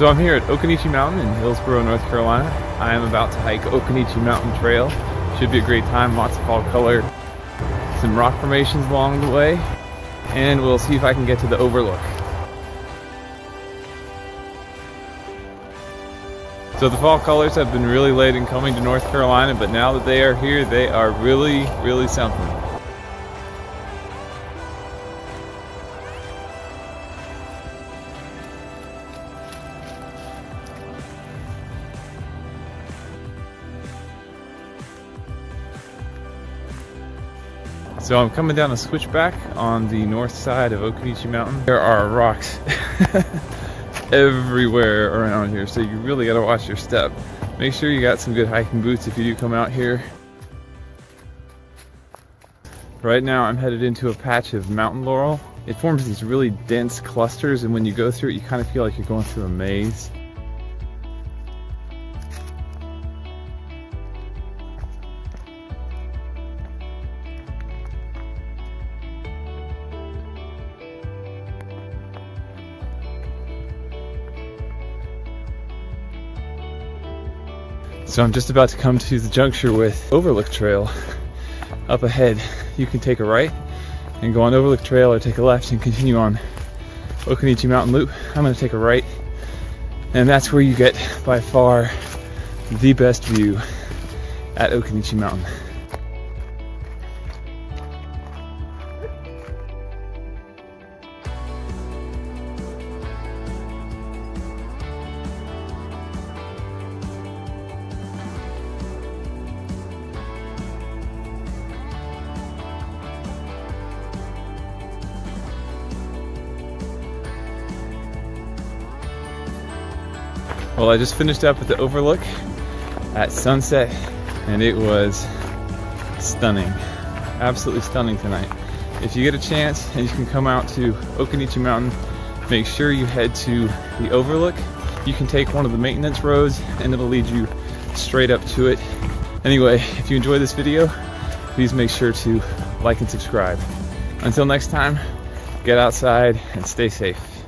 So I'm here at Occoneechee Mountain in Hillsborough, North Carolina. I am about to hike Occoneechee Mountain Trail. Should be a great time, lots of fall color, some rock formations along the way, and we'll see if I can get to the overlook. So the fall colors have been really late in coming to North Carolina, but now that they are here, they are really, really something. So I'm coming down a switchback on the north side of Occoneechee Mountain. There are rocks everywhere around here, so you really gotta watch your step. Make sure you got some good hiking boots if you do come out here. Right now I'm headed into a patch of mountain laurel. It forms these really dense clusters and when you go through it you kind of feel like you're going through a maze. So I'm just about to come to the juncture with Overlook Trail. Up ahead, you can take a right and go on Overlook Trail or take a left and continue on Occoneechee Mountain Loop. I'm gonna take a right and that's where you get by far the best view at Occoneechee Mountain. Well, I just finished up at the overlook at sunset and it was stunning. Absolutely stunning tonight. If you get a chance and you can come out to Occoneechee Mountain, make sure you head to the overlook. You can take one of the maintenance roads and it'll lead you straight up to it. Anyway, if you enjoyed this video, please make sure to like and subscribe. Until next time, get outside and stay safe.